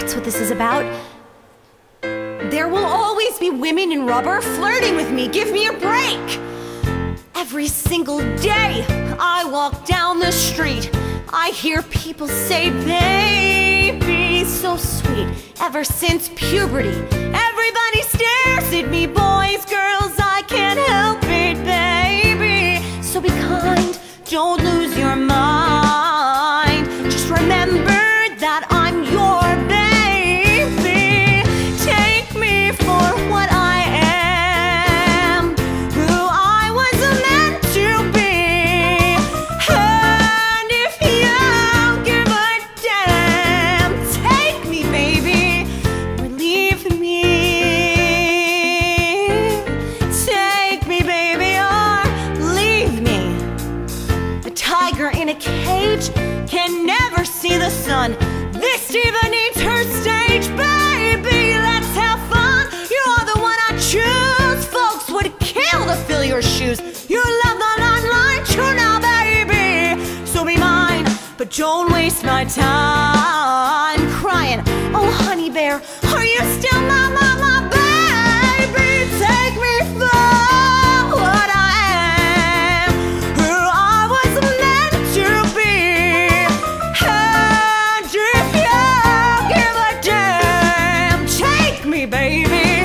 that's what this is about. There will always be women in rubber flirting with me. Give me a break. Every single day I walk down the street, I hear people say, baby, so sweet. Ever since puberty, everybody stares at me, boys, girls, I can't help it, baby. So be kind, don't lose your mind. Just remember that I'm in a cage can never see the sun. This diva needs her stage, baby. Let's have fun. You're the one I choose. Folks would kill to fill your shoes. You love the limelight, true now, baby. So be mine, but don't waste my time crying. Oh, honey bear, are you still my mama? Baby,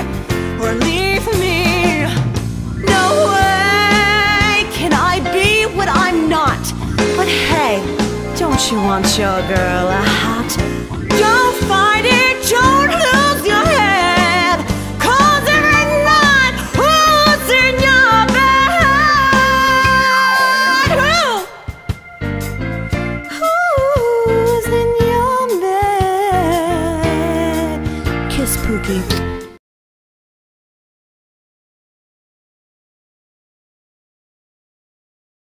or leave me. No way can I be what I'm not. But hey, don't you want your girl a hat? Who's